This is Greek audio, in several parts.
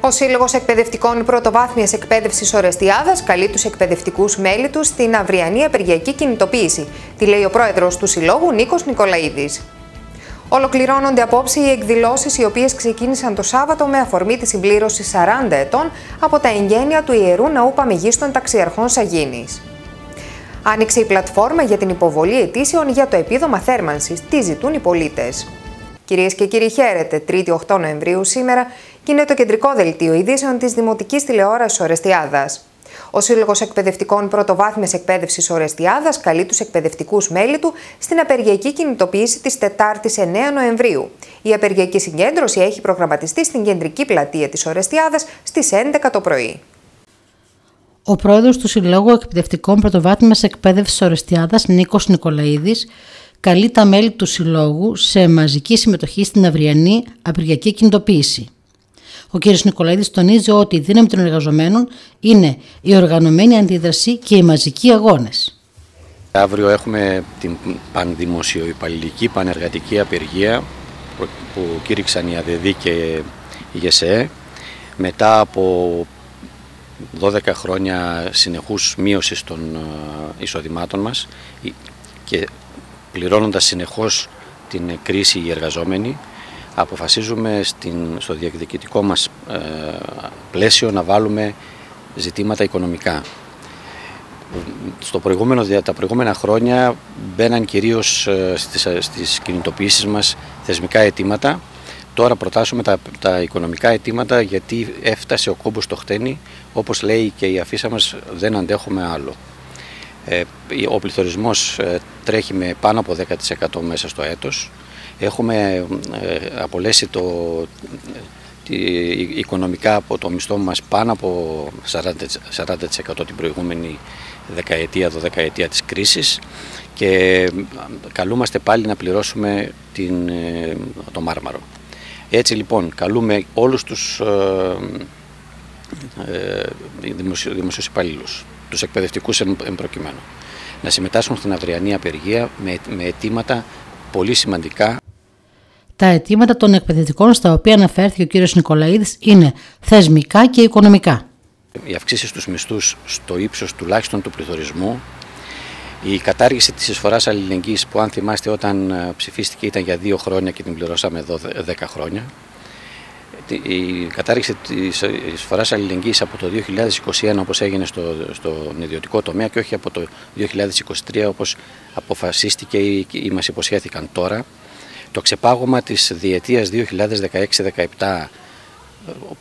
Ο Σύλλογος Εκπαιδευτικών Πρωτοβάθμιας Εκπαίδευσης Ορεστιάδας καλεί τους εκπαιδευτικούς μέλη τους στην αυριανή απεργιακή κινητοποίηση. Τι λέει ο πρόεδρος του Συλλόγου, Νίκος Νικολαίδης. Ολοκληρώνονται απόψε οι εκδηλώσεις οι οποίες ξεκίνησαν το Σάββατο με αφορμή τη συμπλήρωση 40 ετών από τα εγγένεια του Ιερού Ναού Παμεγίστων Ταξιαρχών Σαγίνης. Άνοιξε η πλατφόρμα για την υποβολή αιτήσεων για το επίδομα θέρμανσης. Τι ζητούν οι πολίτες. Κυρίες και κύριοι, χαίρετε. 3η 8 Νοεμβρίου σήμερα και είναι το κεντρικό δελτίο ειδήσεων της Δημοτικής Τηλεόρασης Ορεστιάδας. Ο Σύλλογος Εκπαιδευτικών Πρωτοβάθμιας Εκπαίδευσης Ορεστιάδας καλεί τους εκπαιδευτικούς μέλη του στην απεργιακή κινητοποίηση της 4η 9 Νοεμβρίου. Η απεργιακή συγκέντρωση έχει προγραμματιστεί στην κεντρική πλατεία της Ορεστιάδας στις 11 το πρωί. Ο πρόεδρος του Συλλόγου Εκπαιδευτικών Πρωτοβάθμιας Εκπαίδευσης Ορεστιάδας, Νίκος Νικολαίδης, καλεί τα μέλη του Συλλόγου σε μαζική συμμετοχή στην αυριανή απεργιακή κινητοποίηση. Ο κ. Νικολαίδης τονίζει ότι η δύναμη των εργαζομένων είναι η οργανωμένη αντίδραση και οι μαζικοί αγώνες. Αύριο έχουμε την πανδημοσιοϊπαλληλική πανεργατική απεργία που κήρυξαν η ΑΔΔ και η ΓΕΣΕ μετά από 12 χρόνια συνεχούς μείωσης των ε, εισοδημάτων μας και πληρώνοντας συνεχώς την κρίση οι εργαζόμενοι αποφασίζουμε στην, στο διεκδικητικό μας ε, πλαίσιο να βάλουμε ζητήματα οικονομικά. Στο προηγούμενο, τα προηγούμενα χρόνια μπαίναν κυρίως ε, στις, ε, στις κινητοποιήσεις μας θεσμικά αιτήματα. Τώρα προτάσουμε τα, τα οικονομικά αιτήματα γιατί έφτασε ο κόμπος στο χτένι. Όπως λέει και η αφίσα μας δεν αντέχουμε άλλο. ο πληθωρισμός τρέχει με πάνω από 10% μέσα στο έτος. Έχουμε ε, απολέσει το, οικονομικά από το μισθό μας πάνω από 40%, 40 την προηγούμενη δεκαετία, δεκαετία της κρίσης και καλούμαστε πάλι να πληρώσουμε την, ε, το μάρμαρο. Έτσι λοιπόν καλούμε όλους τους ε, ε, δημοσίους υπαλλήλους, τους εκπαιδευτικούς εμπροκειμένου, να συμμετάσχουν στην αυριανή απεργία με, με αιτήματα πολύ σημαντικά τα αιτήματα των εκπαιδευτικών στα οποία αναφέρθηκε ο κ. Νικολαίδης είναι θεσμικά και οικονομικά. Οι αυξήσεις στους μισθούς στο ύψος τουλάχιστον του πληθωρισμού, η κατάργηση της εισφοράς αλληλεγγύης που αν θυμάστε όταν ε, ψηφίστηκε ήταν για δύο χρόνια και την πληρώσαμε εδώ δέκα χρόνια, η κατάργηση της εισφοράς αλληλεγγύης από το 2021 όπως έγινε στο, στον ιδιωτικό τομέα και όχι από το 2023 όπως αποφασίστηκε ή, ή μας υποσχέθηκαν τώρα, το ξεπάγωμα της διετίας 2016-17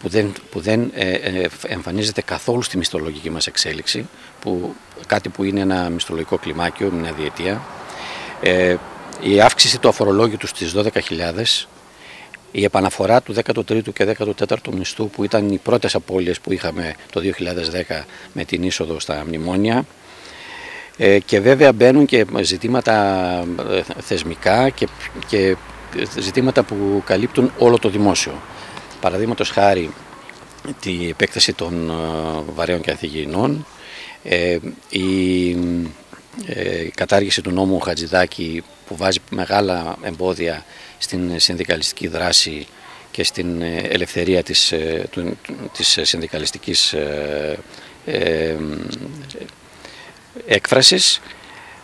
που δεν, που δεν ε, ε, εμφανίζεται καθόλου στη μισθολογική μας εξέλιξη, που, κάτι που είναι ένα μισθολογικό κλιμάκιο, μια διετία, ε, η αύξηση του αφορολόγητου στις 12.000, η επαναφορά του 13ου και 14ου μισθού που ήταν οι πρώτες απώλειες που είχαμε το 2010 με την είσοδο στα μνημόνια, ε, και βέβαια μπαίνουν και ζητήματα ε, θεσμικά και, και ζητήματα που καλύπτουν όλο το δημόσιο. Παραδείγματος χάρη την επέκταση των ε, βαρέων και ανθυγιεινών, η κατάργηση του νόμου Χατζηδάκη που βάζει μεγάλα εμπόδια στην συνδικαλιστική δράση και στην ελευθερία της, της συνδικαλιστικής έκφρασης.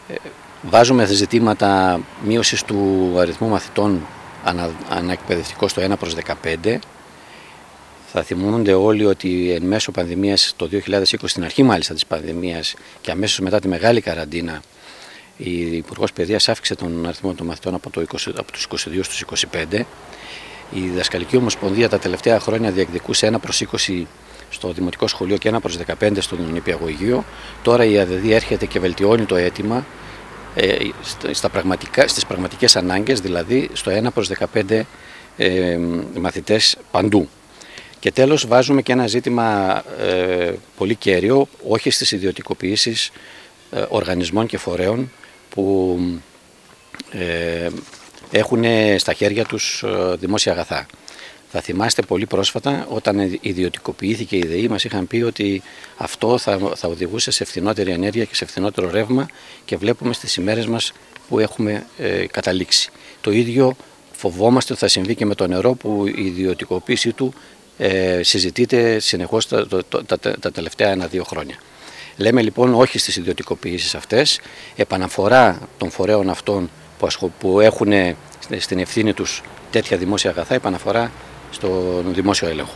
Ε, βάζουμε ζητήματα μείωσης του αριθμού μαθητών ανα, αναεκπαιδευτικό στο 1 προς 15. Θα θυμούνται όλοι ότι εν μέσω πανδημίας το 2020, στην αρχή μάλιστα της πανδημίας και αμέσως μετά τη μεγάλη καραντίνα, η Υπουργός Παιδείας άφηξε τον αριθμό των μαθητών από, το 20, από τους 22 στους 25. Η Διδασκαλική Ομοσπονδία τα τελευταία χρόνια διεκδικούσε 1 προς 20 στο Δημοτικό Σχολείο και ένα προς 15 στον Νηπιαγωγείο. Τώρα η ΑΔΔ έρχεται και βελτιώνει το αίτημα ε, στα πραγματικά, στις πραγματικές ανάγκες, δηλαδή στο 1 προς 15 ε, μαθητές παντού. Και τέλος βάζουμε και ένα ζήτημα ε, πολύ κέριο, όχι στις ιδιωτικοποιήσεις ε, οργανισμών και φορέων που ε, έχουν στα χέρια τους δημόσια αγαθά. Θα θυμάστε πολύ πρόσφατα όταν ιδιωτικοποιήθηκε η ΔΕΗ μας είχαν πει ότι αυτό θα, θα οδηγούσε σε φθηνότερη ενέργεια και σε φθηνότερο ρεύμα και βλέπουμε στις ημέρες μας που έχουμε ε, καταλήξει. Το ίδιο φοβόμαστε ότι θα συμβεί και με το νερό που η ιδιωτικοποίησή του ε, συζητείται συνεχώς τα, τα, τα τελευταία ένα-δύο χρόνια. Λέμε λοιπόν όχι στις ιδιωτικοποιήσεις αυτές, επαναφορά των φορέων αυτών που έχουν στην ευθύνη τους τέτοια δημόσια αγαθά, επαναφορά στον δημόσιο έλεγχο.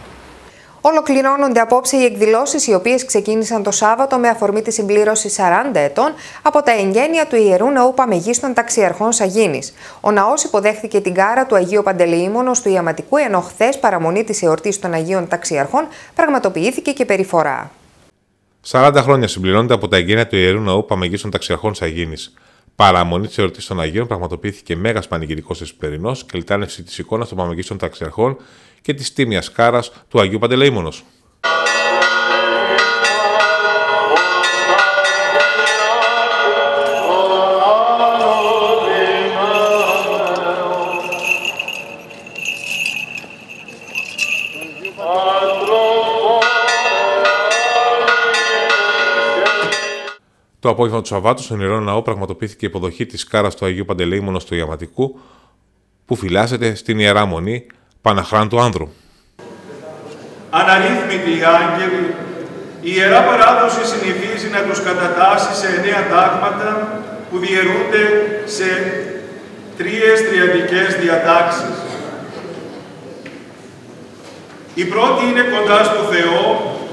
Ολοκληρώνονται απόψε οι εκδηλώσεις οι οποίες ξεκίνησαν το Σάββατο με αφορμή τη συμπλήρωση 40 ετών από τα εγγένεια του ιερού ναού Παμεγίστων Ταξιαρχών Σαγίνης. Ο ναός υποδέχθηκε την κάρα του Αγίου Παντελεήμονο του Ιαματικού, ενώ χθες παραμονή της εορτής των Αγίων Ταξιαρχών πραγματοποιήθηκε και περιφορά. 40 χρόνια συμπληρώνεται από τα εγγένεια του ιερού ναού Παμεγίστων Ταξιαρχών Σαγίνης. Παραμονή της εορτής των Αγίων πραγματοποιήθηκε μέγας πανηγυρικός εσπερινός και λιτάνευση της εικόνας των Παμεγίστων Ταξιαρχών και της τίμιας κάρας του Αγίου Παντελεήμονος. Το απόγευμα του Σαββάτου, στον Ιερό Ναό, πραγματοποιήθηκε η υποδοχή της κάρας του Αγίου Παντελεήμονος του Ιαματικού, που φυλάσσεται στην ιερά μονή Παναχράντου Άνδρου. Αναρρύθμιτοι οι άγγελοι, η Ιερά Παράδοση συνηθίζει να τους κατατάσσει σε εννέα τάγματα που διαιρούνται σε τρίες τριαδικές διατάξεις. Η πρώτη είναι κοντά στο Θεό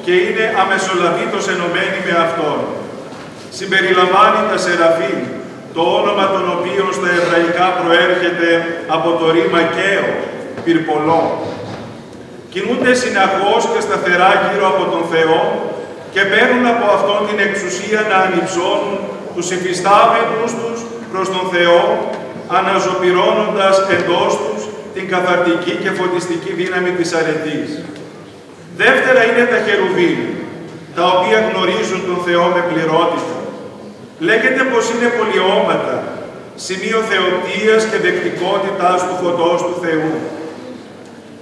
και είναι αμεσολαβήτως ενωμένη με Αυτόν. Συμπεριλαμβάνει τα Σεραφείμ, το όνομα των οποίων στα εβραϊκά προέρχεται από το ρήμα «καίο», πυρπολό. Κινούνται συναχώς και σταθερά γύρω από τον Θεό και παίρνουν από Αυτόν την εξουσία να ανυψώνουν τους υφιστάμενους τους προς τον Θεό, αναζωπυρώνοντας εντός τους την καθαρτική και φωτιστική δύναμη της αρετής. Δεύτερα είναι τα χερουβίλ, τα οποία γνωρίζουν τον Θεό με πληρότητα. Λέγεται πως είναι πολιώματα, σημείο θεοτίας και δεκτικότητας του φωτός του Θεού.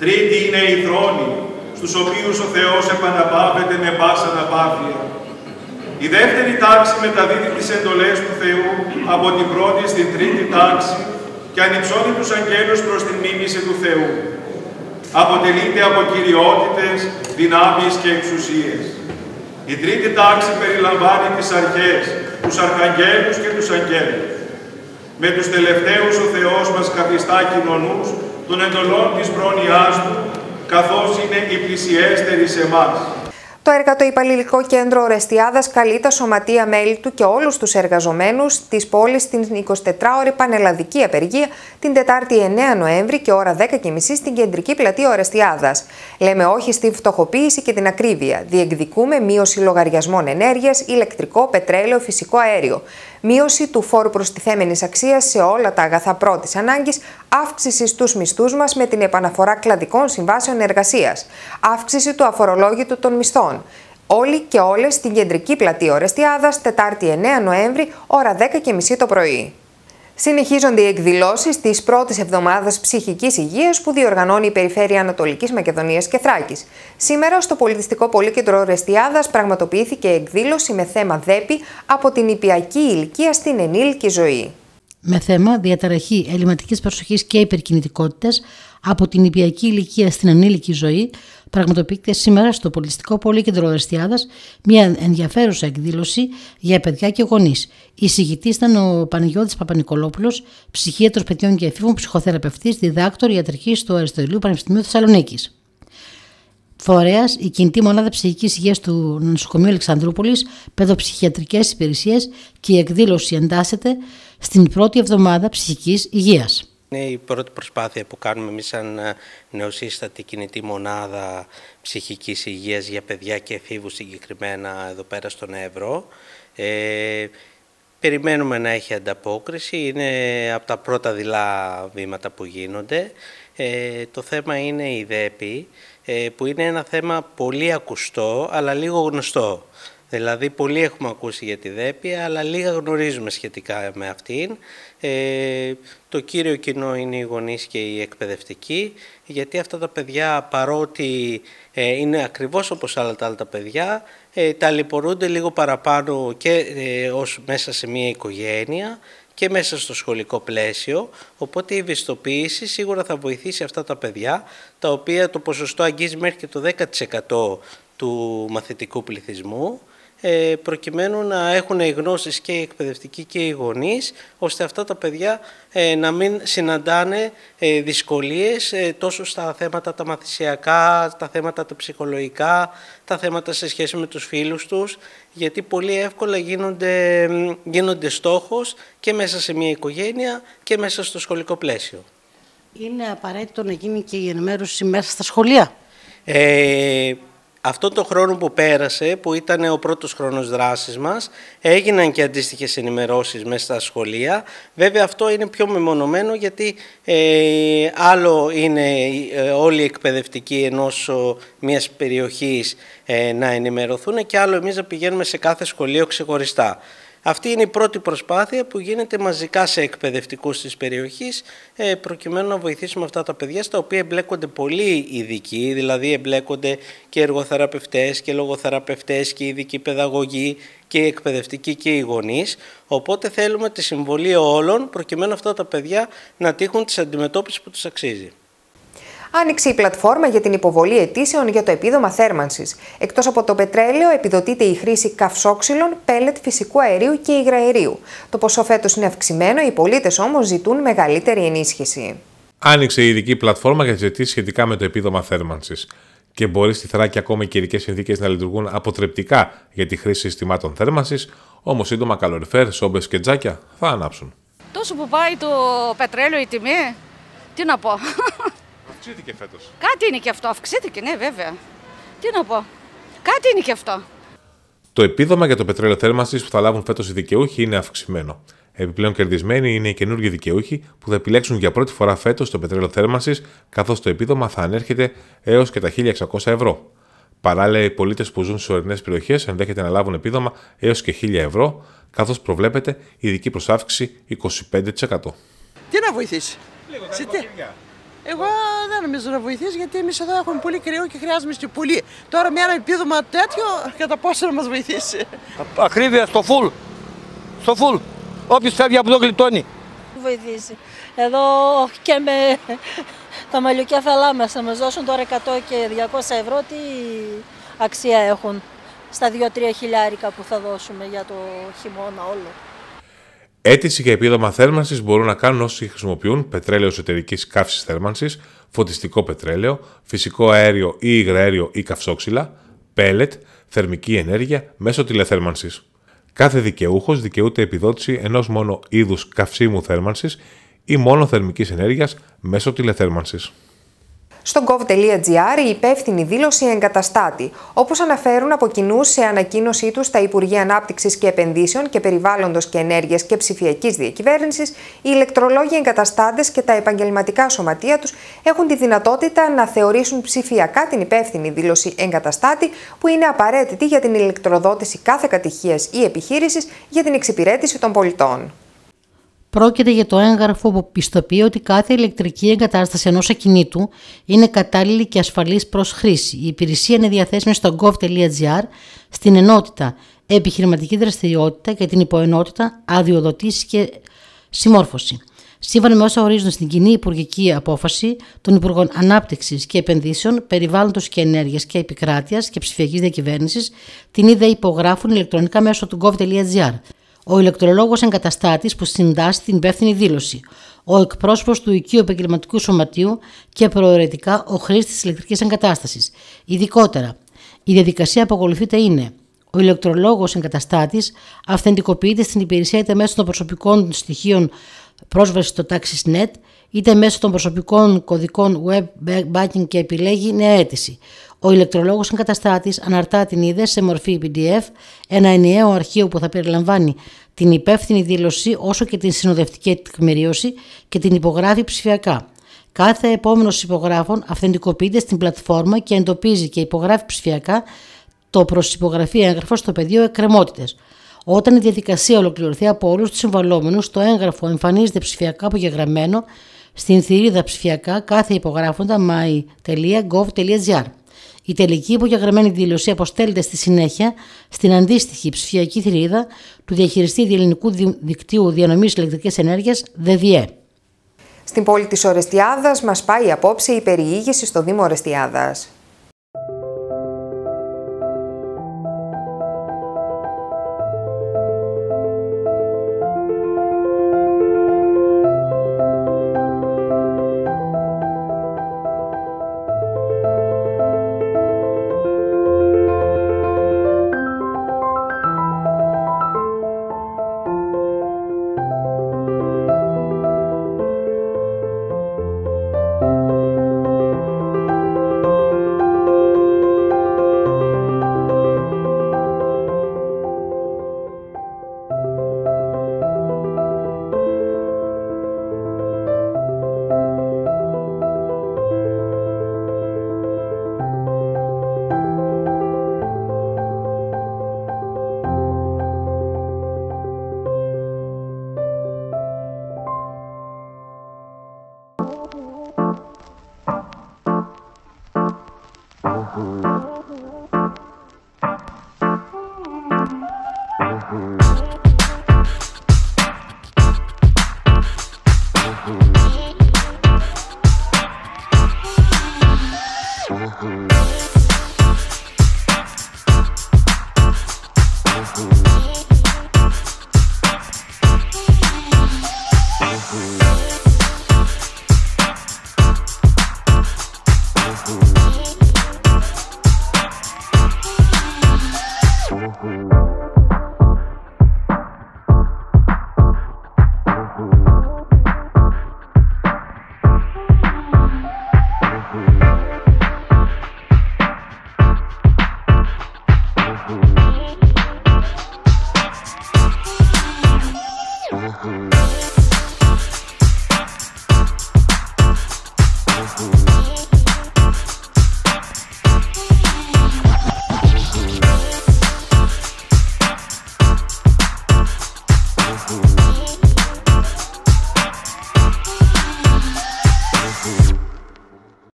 Τρίτη είναι οι θρόνοι, στους οποίους ο Θεός επαναπάβεται με πάσα αναπάθεια. Η δεύτερη τάξη μεταδίδει τις εντολές του Θεού από την πρώτη στην τρίτη τάξη και ανυψώνει τους αγγέλους προς την μίμηση του Θεού. Αποτελείται από κυριότητες, δυνάμεις και εξουσίες. Η τρίτη τάξη περιλαμβάνει τις αρχές, τους αρχαγγέλους και τους αγγέλους. Με τους τελευταίους ο Θεός μας καθιστά κοινωνούς των εντολών της πρόνοιάς Του, καθώς είναι η πλησιέστερη σε εμάς. Το Εργατοϊπαλληλικό Κέντρο Ορεστιάδας καλεί τα σωματεία μέλη του και όλους τους εργαζομένους της πόλης στην 24ωρη πανελλαδική απεργία την Τετάρτη 9 Νοέμβρη και ώρα 10.30 στην κεντρική πλατεία Ορεστιάδας. Λέμε όχι στη φτωχοποίηση και την ακρίβεια. Διεκδικούμε μείωση λογαριασμών ενέργειας, ηλεκτρικό, πετρέλαιο, φυσικό αέριο μείωση του φόρου προστιθέμενης αξίας σε όλα τα αγαθά πρώτης ανάγκης, αύξηση στους μισθούς μας με την επαναφορά κλαδικών συμβάσεων εργασίας, αύξηση του αφορολόγητου των μισθών. Όλοι και όλες στην κεντρική πλατεία Ορεστιάδας, Τετάρτη 9 Νοέμβρη, ώρα 10.30 το πρωί. Συνεχίζονται οι εκδηλώσεις της πρώτης εβδομάδας ψυχικής υγείας που διοργανώνει η Περιφέρεια Ανατολικής Μακεδονίας και Θράκης. Σήμερα, στο Πολιτιστικό Πολύκεντρο Ρεστιάδα, πραγματοποιήθηκε εκδήλωση με θέμα ΔΕΠΗ από την υπιακή ηλικία στην ενήλικη ζωή. Με θέμα διαταραχή ελληματικής προσοχής και υπερκινητικότητας από την υπιακή ηλικία στην ανήλικη ζωή, πραγματοποιείται σήμερα στο Πολιτιστικό Πολύκεντρο Ορεστιάδα μια ενδιαφέρουσα εκδήλωση για παιδιά και γονείς. Η συγητής ήταν ο Παναγιώτης Παπα-Νικολόπουλος, ψυχίατρος παιδιών και εφήβων, ψυχοθεραπευτής, διδάκτορ ιατρικής του Αριστοτελείου Πανεπιστημίου Θεσσαλονίκης. Φορέας, η κινητή μονάδα ψυχικής υγείας του Νοσοκομείου Αλεξανδρούπολης, παιδοψυχιατρικές υπηρεσίες και η εκδήλωση εντάσσεται στην πρώτη εβδομάδα ψυχικής υγείας. Είναι η πρώτη προσπάθεια που κάνουμε εμείς σαν ε, νεοσύστατη κινητή μονάδα ψυχικής υγείας για παιδιά και εφήβους συγκεκριμένα εδώ πέρα στον Εύρο. Ε, περιμένουμε να έχει ανταπόκριση, είναι από τα πρώτα δειλά βήματα που γίνονται. Ε, το θέμα είναι η ΔΕΠΗ, ε, που είναι ένα θέμα πολύ ακουστό αλλά λίγο γνωστό. Δηλαδή, πολλοί έχουμε ακούσει για τη ΔΕΠΗ, αλλά λίγα γνωρίζουμε σχετικά με αυτήν. Ε, το κύριο κοινό είναι οι γονείς και οι εκπαιδευτικοί, γιατί αυτά τα παιδιά παρότι ε, είναι ακριβώς όπως άλλα τα άλλα τα παιδιά, ε, ταλαιπωρούνται λίγο παραπάνω και ε, ως μέσα σε μια οικογένεια και μέσα στο σχολικό πλαίσιο, οπότε η ευαισθητοποίηση σίγουρα θα βοηθήσει αυτά τα παιδιά, τα οποία το ποσοστό αγγίζει μέχρι και το 10% του μαθητικού πληθυσμού, ε, προκειμένου να έχουν οι γνώσεις και οι εκπαιδευτικοί και οι γονείς, ώστε αυτά τα παιδιά ε, να μην συναντάνε ε, δυσκολίες τόσο στα θέματα τα μαθησιακά, τα θέματα τα ψυχολογικά, τα θέματα σε σχέση με τους φίλους τους, γιατί πολύ εύκολα γίνονται, γίνονται στόχος και μέσα σε μια οικογένεια και μέσα στο σχολικό πλαίσιο. Είναι απαραίτητο να γίνει και η ενημέρωση μέσα στα σχολεία; Ε, αυτό το χρόνο που πέρασε, που ήταν ο πρώτος χρόνος δράσης μας, έγιναν και αντίστοιχες ενημερώσεις μέσα στα σχολεία. Βέβαια αυτό είναι πιο μεμονωμένο γιατί ε, άλλο είναι ε, όλοι οι εκπαιδευτικοί ενός μιας περιοχής ε, να ενημερωθούν και άλλο εμείς να πηγαίνουμε σε κάθε σχολείο ξεχωριστά. Αυτή είναι η πρώτη προσπάθεια που γίνεται μαζικά σε εκπαιδευτικούς της περιοχής ε, προκειμένου να βοηθήσουμε αυτά τα παιδιά στα οποία εμπλέκονται πολύ ειδικοί, δηλαδή εμπλέκονται και εργοθεραπευτές και λογοθεραπευτές και ειδικοί παιδαγωγοί και εκπαιδευτικοί και οι γονείς. Οπότε θέλουμε τη συμβολή όλων προκειμένου αυτά τα παιδιά να τύχουν τις αντιμετώπισης που τους αξίζει άνοιξε η πλατφόρμα για την υποβολή αιτήσεων για το επίδομα θέρμανσης. Εκτός από το πετρέλαιο, επιδοτείται η χρήση καυσόξυλων, πέλετ φυσικού αερίου και υγραερίου. Το ποσό φέτος είναι αυξημένο, οι πολίτες όμως ζητούν μεγαλύτερη ενίσχυση. Άνοιξε η ειδική πλατφόρμα για τις αιτήσεις σχετικά με το επίδομα θέρμανσης. Και μπορεί στη Θράκη ακόμα οι καιρικές συνθήκες να λειτουργούν αποτρεπτικά για τη χρήση συστημάτων θέρμανσης, όμως σύντομα καλοριφέρ, σόμπες και τζάκια θα ανάψουν. Τόσο που πάει το πετρέλαιο η τιμή, τι να πω. Αυξήθηκε φέτος. Κάτι είναι και αυτό. Αυξήθηκε, ναι, βέβαια. Τι να πω. Κάτι είναι και αυτό. Το επίδομα για το πετρέλαιο θέρμανσης που θα λάβουν φέτος οι δικαιούχοι είναι αυξημένο. Επιπλέον κερδισμένοι είναι οι καινούργιοι δικαιούχοι που θα επιλέξουν για πρώτη φορά φέτος το πετρέλαιο θέρμανσης, καθώς το επίδομα θα ανέρχεται έως και τα 1600 ευρώ. Παράλληλα, οι πολίτες που ζουν στις ορεινές περιοχές ενδέχεται να λάβουν επίδομα έως και 1000 ευρώ, καθώς προβλέπεται ειδική προσάυξη 25%. Τι να βοηθήσει; Λίγο, εγώ δεν νομίζω να βοηθήσει γιατί εμείς εδώ έχουμε πολύ κρύο και χρειάζομαστε πολύ. Τώρα με ένα επίδομα τέτοιο, κατά πόσο να μας βοηθήσει. Ακρίβεια στο φουλ. Στο φουλ. Όποιος φεύγει από εδώ γλιτώνει. Βοηθήσει. Εδώ και με τα μαλλιοκέφαλά μα θα μας δώσουν τώρα 100 και 200 ευρώ, τι αξία έχουν στα 2-3 χιλιάρικα που θα δώσουμε για το χειμώνα όλο; Αίτηση για επίδομα θέρμανσης μπορούν να κάνουν όσοι χρησιμοποιούν πετρέλαιο εσωτερικής καύσης θέρμανσης, φωτιστικό πετρέλαιο, φυσικό αέριο ή υγραέριο ή καυσόξυλα, πέλετ, θερμική ενέργεια μέσω τηλεθέρμανσης. Κάθε δικαιούχος δικαιούται επιδότηση ενός μόνο είδους καυσίμου θέρμανσης ή μόνο θερμικής ενέργειας μέσω τηλεθέρμανσης στο gov.gr η υπεύθυνη δήλωση εγκαταστάτη, όπως αναφέρουν από κοινού σε ανακοίνωσή τους τα Υπουργεία Ανάπτυξης και Επενδύσεων και Περιβάλλοντος και Ενέργειας και Ψηφιακής Διακυβέρνησης, οι ηλεκτρολόγοι εγκαταστάτες και τα επαγγελματικά σωματεία τους έχουν τη δυνατότητα να θεωρήσουν ψηφιακά την υπεύθυνη δήλωση εγκαταστάτη, που είναι απαραίτητη για την ηλεκτροδότηση κάθε κατοικίας ή επιχείρησης για την εξυπηρέτηση των πολιτών. Πρόκειται για το έγγραφο που πιστοποιεί ότι κάθε ηλεκτρική εγκατάσταση ενός ακινήτου είναι κατάλληλη και ασφαλής προς χρήση. Η υπηρεσία είναι διαθέσιμη στο gov.gr στην ενότητα Επιχειρηματική δραστηριότητα και την υποενότητα Αδειοδοτήσεις και Συμμόρφωση. Σύμφωνα με όσα ορίζουν στην κοινή υπουργική απόφαση των Υπουργών Ανάπτυξης και Επενδύσεων, Περιβάλλοντος και Ενέργειας και Επικράτειας και Ψηφιακής Διακυβέρνησης, την είδα υπογράφουν ηλεκτρονικά μέσω του gov.gr ο ηλεκτρολόγος εγκαταστάτης που συντάσσει την υπεύθυνη δήλωση, ο εκπρόσωπος του οικείου επαγγελματικού σωματείου και προαιρετικά ο χρήστης της ηλεκτρικής εγκατάστασης. Ειδικότερα, η διαδικασία που ακολουθείται είναι ο ηλεκτρολόγος εγκαταστάτης αυθεντικοποιείται στην υπηρεσία είτε μέσω των προσωπικών στοιχείων πρόσβασης στο TaxisNet, είτε μέσω των προσωπικών κωδικών web banking και επιλέγει νέα αίτηση. Ο ηλεκτρολόγος εγκαταστάτης αναρτά την ιδέα σε μορφή PDF, ένα ενιαίο αρχείο που θα περιλαμβάνει την υπεύθυνη δήλωση όσο και την συνοδευτική τεκμηρίωση και την υπογράφει ψηφιακά. Κάθε επόμενος υπογράφων αυθεντικοποιείται στην πλατφόρμα και εντοπίζει και υπογράφει ψηφιακά το προ υπογραφή έγγραφο στο πεδίο εκκρεμότητες. Όταν η διαδικασία ολοκληρωθεί από όλους τους συμβαλόμενου, το έγγραφο εμφανίζεται ψηφιακά απογεγραμμένο στην θηρίδα ψηφιακά κάθε υπογράφοντα my.gov.gr. Η τελική υπογεγραμμένη δήλωση αποστέλλεται στη συνέχεια στην αντίστοιχη ψηφιακή θηρίδα του διαχειριστή διελληνικού δικτύου διανομής ηλεκτρικής ενέργειας ΔΔΕ. Στην πόλη της Ορεστιάδας μας πάει απόψε η περιήγηση στο Δήμο Ορεστιάδας.